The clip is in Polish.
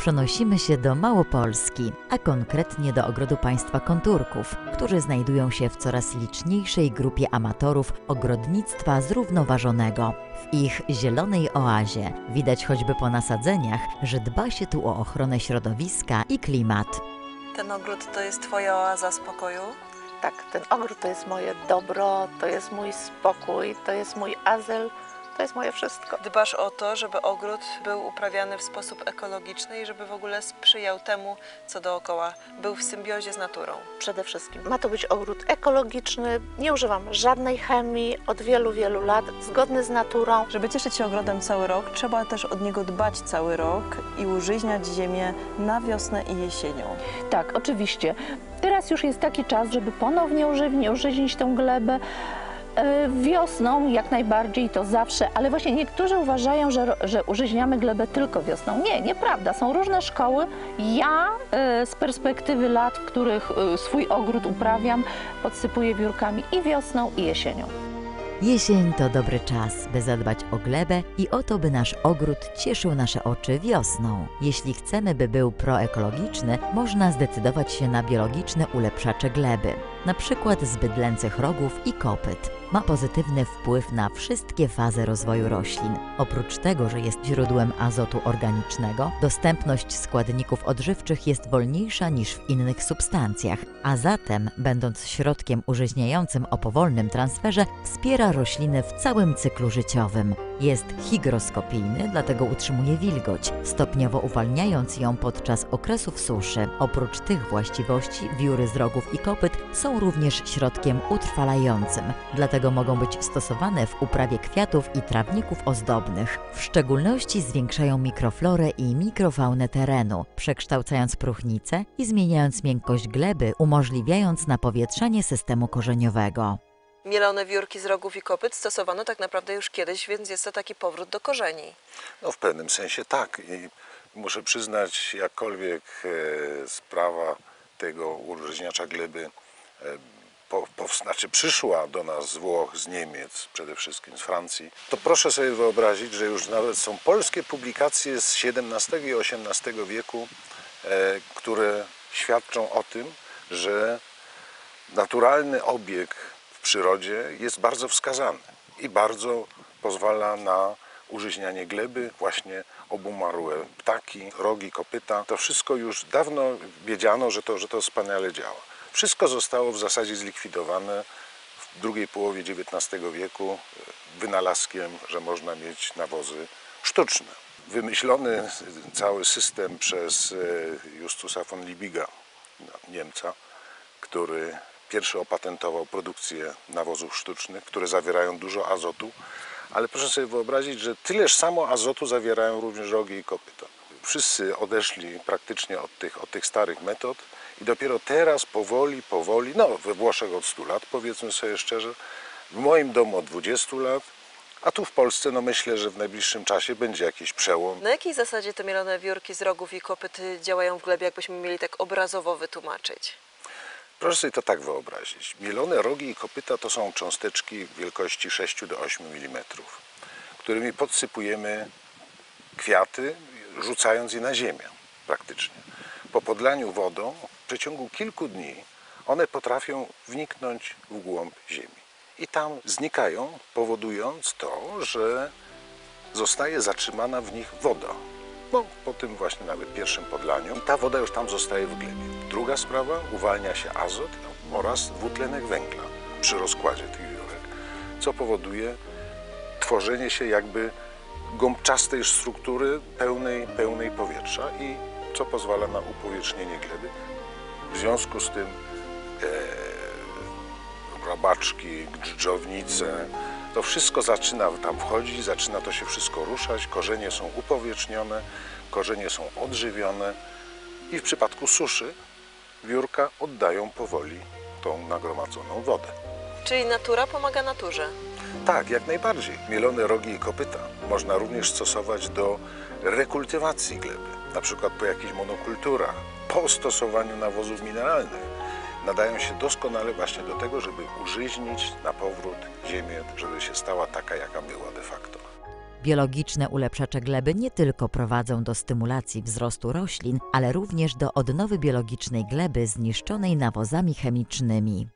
Przenosimy się do Małopolski, a konkretnie do Ogrodu Państwa Konturków, którzy znajdują się w coraz liczniejszej grupie amatorów ogrodnictwa zrównoważonego. W ich zielonej oazie widać choćby po nasadzeniach, że dba się tu o ochronę środowiska i klimat. Ten ogród to jest Twoja oaza spokoju? Tak, ten ogród to jest moje dobro, to jest mój spokój, to jest mój azyl, to jest moje wszystko. Dbasz o to, żeby ogród był uprawiany w sposób ekologiczny i żeby w ogóle sprzyjał temu, co dookoła, był w symbiozie z naturą. Przede wszystkim ma to być ogród ekologiczny, nie używam żadnej chemii od wielu, wielu lat, zgodny z naturą. Żeby cieszyć się ogrodem cały rok, trzeba też od niego dbać cały rok i użyźniać ziemię na wiosnę i jesienią. Tak, oczywiście. Teraz już jest taki czas, żeby ponownie użyźnić tą glebę. E, Wiosną jak najbardziej to zawsze, ale właśnie niektórzy uważają, że, że użyźniamy glebę tylko wiosną. Nie, nieprawda. Są różne szkoły. Ja e, z perspektywy lat, w których e, swój ogród uprawiam, podsypuję wiórkami i wiosną, i jesienią. Jesień to dobry czas, by zadbać o glebę i o to, by nasz ogród cieszył nasze oczy wiosną. Jeśli chcemy, by był proekologiczny, można zdecydować się na biologiczne ulepszacze gleby, na przykład z bydlęcych rogów i kopyt. Ma pozytywny wpływ na wszystkie fazy rozwoju roślin. Oprócz tego, że jest źródłem azotu organicznego, dostępność składników odżywczych jest wolniejsza niż w innych substancjach, a zatem, będąc środkiem użyźniającym o powolnym transferze, wspiera rośliny w całym cyklu życiowym. Jest hygroskopijny, dlatego utrzymuje wilgoć, stopniowo uwalniając ją podczas okresów suszy. Oprócz tych właściwości, wióry z rogów i kopyt są również środkiem utrwalającym, dlatego mogą być stosowane w uprawie kwiatów i trawników ozdobnych. W szczególności zwiększają mikroflorę i mikrofaunę terenu, przekształcając próchnicę i zmieniając miękkość gleby, umożliwiając napowietrzanie systemu korzeniowego. Mielone wiórki z rogów i kopyt stosowano tak naprawdę już kiedyś, więc jest to taki powrót do korzeni. No w pewnym sensie tak. I muszę przyznać, jakkolwiek e, sprawa tego użyźniacza gleby e, po, po, znaczy przyszła do nas z Włoch, z Niemiec, przede wszystkim z Francji, to proszę sobie wyobrazić, że już nawet są polskie publikacje z XVII i XVIII wieku, e, które świadczą o tym, że naturalny obieg w przyrodzie jest bardzo wskazany i bardzo pozwala na użyźnianie gleby, właśnie obumarłe ptaki, rogi, kopyta. To wszystko już dawno wiedziano, że to, że to wspaniale działa. Wszystko zostało w zasadzie zlikwidowane w drugiej połowie XIX wieku wynalazkiem, że można mieć nawozy sztuczne. Wymyślony cały system przez e, Justusa von Liebiga, Niemca, który pierwszy opatentował produkcję nawozów sztucznych, które zawierają dużo azotu, ale proszę sobie wyobrazić, że tyleż samo azotu zawierają również rogi i kopyta. Wszyscy odeszli praktycznie od tych, od tych starych metod i dopiero teraz powoli, powoli, no we Włoszech od 100 lat powiedzmy sobie szczerze, w moim domu od 20 lat, a tu w Polsce no myślę, że w najbliższym czasie będzie jakiś przełom. Na jakiej zasadzie te mielone wiórki z rogów i kopyt działają w glebie, jakbyśmy mieli tak obrazowo wytłumaczyć? Proszę sobie to tak wyobrazić. Mielone rogi i kopyta to są cząsteczki wielkości 6 do 8 mm, którymi podsypujemy kwiaty, rzucając je na ziemię praktycznie. Po podlaniu wodą przeciągu kilku dni one potrafią wniknąć w głąb ziemi. I tam znikają, powodując to, że zostaje zatrzymana w nich woda. No, po tym właśnie nawet pierwszym podlaniu. I ta woda już tam zostaje w glebie. Druga sprawa, uwalnia się azot oraz dwutlenek węgla przy rozkładzie tych wiórek, co powoduje tworzenie się jakby gąbczastej struktury pełnej, pełnej powietrza i co pozwala na upowietrznienie gleby. W związku z tym e, robaczki, dżdżownice, to wszystko zaczyna tam wchodzić, zaczyna to się wszystko ruszać, korzenie są upowietrznione, korzenie są odżywione i w przypadku suszy wiórka oddają powoli tą nagromadzoną wodę. Czyli natura pomaga naturze. Tak, jak najbardziej. Mielone rogi i kopyta można również stosować do rekultywacji gleby, na przykład po jakichś monokulturach, po stosowaniu nawozów mineralnych. Nadają się doskonale właśnie do tego, żeby użyźnić na powrót ziemię, żeby się stała taka, jaka była de facto. Biologiczne ulepszacze gleby nie tylko prowadzą do stymulacji wzrostu roślin, ale również do odnowy biologicznej gleby zniszczonej nawozami chemicznymi.